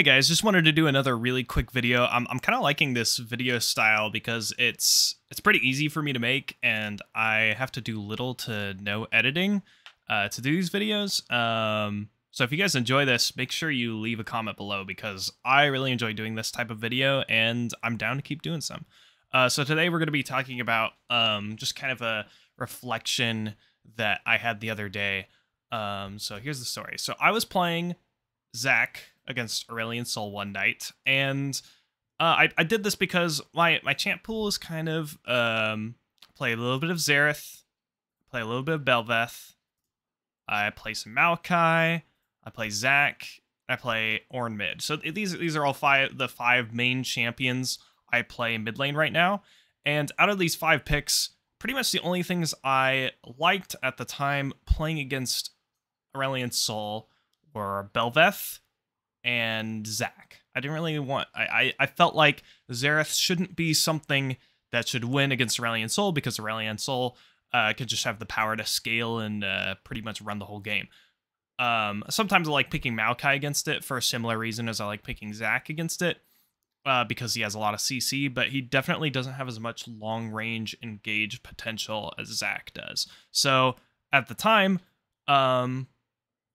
Hey guys, just wanted to do another really quick video. I'm, I'm kind of liking this video style because it's it's pretty easy for me to make and I have to do little to no editing uh, to do these videos. Um, so if you guys enjoy this, make sure you leave a comment below because I really enjoy doing this type of video and I'm down to keep doing some. Uh, so today we're going to be talking about um, just kind of a reflection that I had the other day. Um, so here's the story. So I was playing Zac against Aurelion Sol one night, and uh, I I did this because my my champ pool is kind of um play a little bit of Xerath, play a little bit of Bel'Veth, I play some Maokai, I play Zac, I play Ornn mid. So these these are all five the five main champions I play mid lane right now, and out of these five picks. Pretty much the only things I liked at the time playing against Aurelion Sol were Bel'Veth, and Zac. I didn't really want. I, I, I felt like Xerath shouldn't be something that should win against Aurelion Sol because Aurelion Sol uh, could just have the power to scale and uh, pretty much run the whole game. Um, sometimes I like picking Maokai against it for a similar reason as I like picking Zac against it. Uh, because he has a lot of CC, but he definitely doesn't have as much long range engage potential as Zac does. So at the time, um,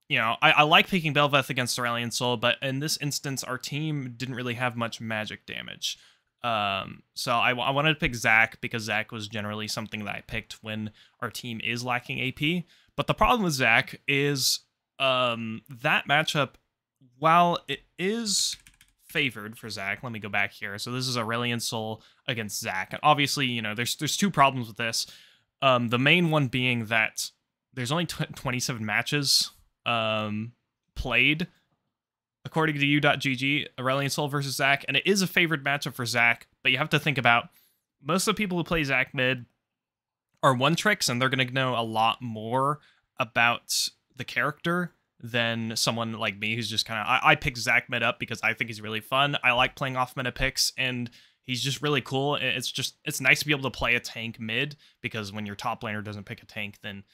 you know, I, I like picking Bel'Veth against Aurelion Sol, but in this instance, our team didn't really have much magic damage. Um, so I, I wanted to pick Zac because Zac was generally something that I picked when our team is lacking AP. But the problem with Zac is um, that matchup, while it is favored for Zac, let me go back here. So this is Aurelion Sol against Zac. And obviously, you know, there's there's two problems with this. Um, the main one being that there's only 27 matches um, played, according to u.gg, Aurelion Sol versus Zac, and it is a favored matchup for Zac, but you have to think about most of the people who play Zac mid are one tricks, and they're going to know a lot more about the character than someone like me who's just kind of I, I pick Zac mid up because I think he's really fun. I like playing off meta picks and he's just really cool. It's just it's nice to be able to play a tank mid because when your top laner doesn't pick a tank, then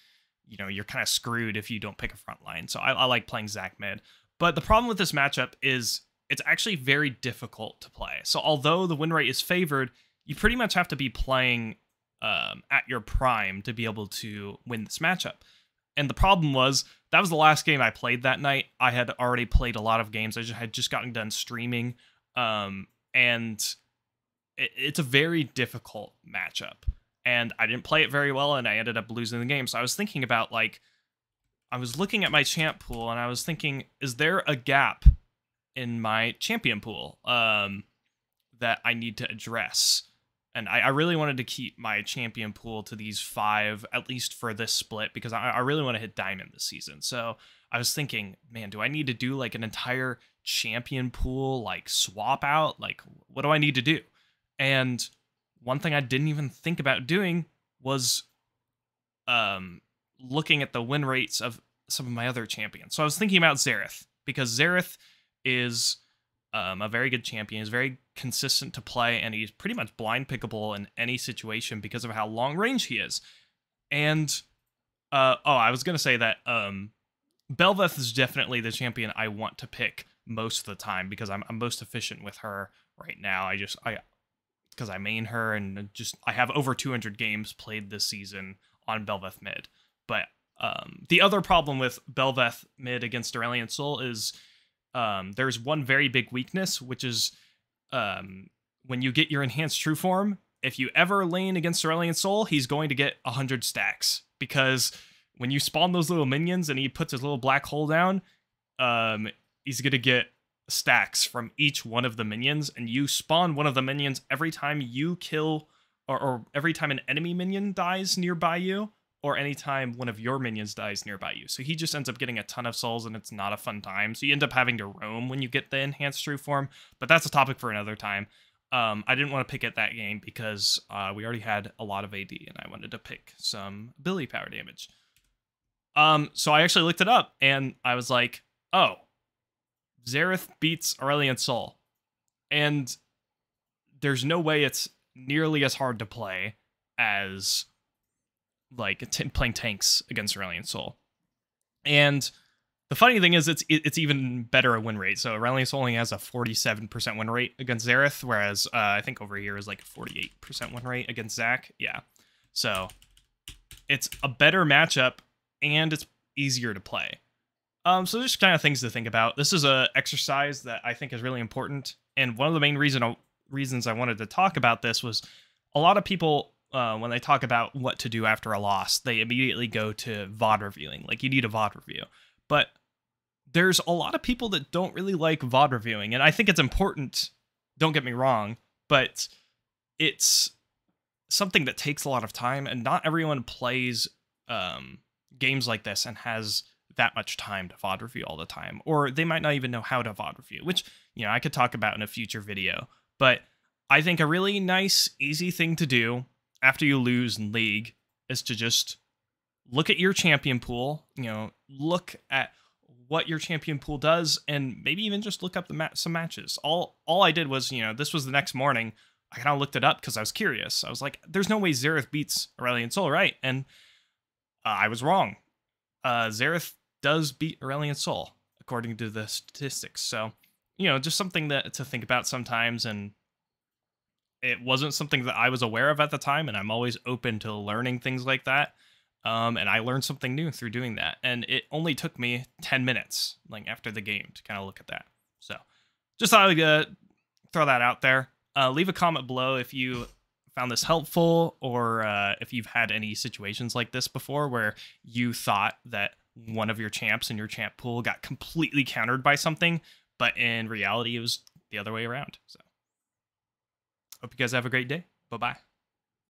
you know, you're kind of screwed if you don't pick a front line. So I, I like playing Zac mid. But the problem with this matchup is it's actually very difficult to play. So although the win rate is favored, you pretty much have to be playing um, at your prime to be able to win this matchup. And the problem was that was the last game I played that night. I had already played a lot of games. I just had just gotten done streaming, um, and it, it's a very difficult matchup and I didn't play it very well, and I ended up losing the game. So I was thinking about like, I was looking at my champ pool, and I was thinking, is there a gap in my champion pool um, that I need to address? And I, I, really wanted to keep my champion pool to these five, at least for this split, because I, I really want to hit diamond this season. So I was thinking, man, do I need to do like an entire champion pool, like swap out? Like, what do I need to do? And one thing I didn't even think about doing was um, looking at the win rates of some of my other champions. So I was thinking about Xerath because Xerath is um, a very good champion. He's very consistent to play, and he's pretty much blind pickable in any situation because of how long range he is. And uh, oh, I was gonna say that um, Bel'Veth is definitely the champion I want to pick most of the time because I'm, I'm most efficient with her right now. I just I because I main her and just I have over 200 games played this season on Bel'Veth mid. But um, the other problem with Bel'Veth mid against Aurelion Sol is um, there's one very big weakness, which is um, when you get your enhanced true form. If you ever lane against Aurelion Sol, he's going to get 100 stacks because when you spawn those little minions and he puts his little black hole down, um, he's going to get stacks from each one of the minions, and you spawn one of the minions every time you kill, or, or every time an enemy minion dies nearby you, or anytime one of your minions dies nearby you. So he just ends up getting a ton of souls, and it's not a fun time. So you end up having to roam when you get the enhanced true form, but that's a topic for another time. Um, I didn't want to pick at that game because uh, we already had a lot of AD, and I wanted to pick some ability power damage. Um, so I actually looked it up, and I was like, oh, Xerath beats Aurelion Sol. And there's no way it's nearly as hard to play as like t- playing tanks against Aurelion Sol. And the funny thing is, it's it's even better a win rate. So Aurelion only has a 47% win rate against Xerath, whereas uh, I think over here is like a 48% win rate against Zac. Yeah, so it's a better matchup and it's easier to play. Um, so there's kind of things to think about. This is a exercise that I think is really important, and one of the main reason reasons I wanted to talk about this was a lot of people uh, when they talk about what to do after a loss, they immediately go to VOD reviewing. Like you need a VOD review, but there's a lot of people that don't really like VOD reviewing, and I think it's important. Don't get me wrong, but it's something that takes a lot of time, and not everyone plays um, games like this and has that much time to VOD review all the time, or they might not even know how to VOD review, which you know I could talk about in a future video. But I think a really nice, easy thing to do after you lose in League is to just look at your champion pool. You know, look at what your champion pool does, and maybe even just look up the ma- some matches. All all I did was, you know, this was the next morning. I kind of looked it up because I was curious. I was like, "There's no way Xerath beats Aurelion Sol, right?" And uh, I was wrong. Uh, Xerath does beat Aurelion Sol according to the statistics. So, you know, just something that to think about sometimes. And it wasn't something that I was aware of at the time, and I'm always open to learning things like that. Um, and I learned something new through doing that. And it only took me 10 minutes, like after the game, to kind of look at that. So, just thought I'd uh, throw that out there. Uh, leave a comment below if you found this helpful or uh, if you've had any situations like this before where you thought that one of your champs in your champ pool got completely countered by something, but in reality it was the other way around. So hope you guys have a great day. Bye bye.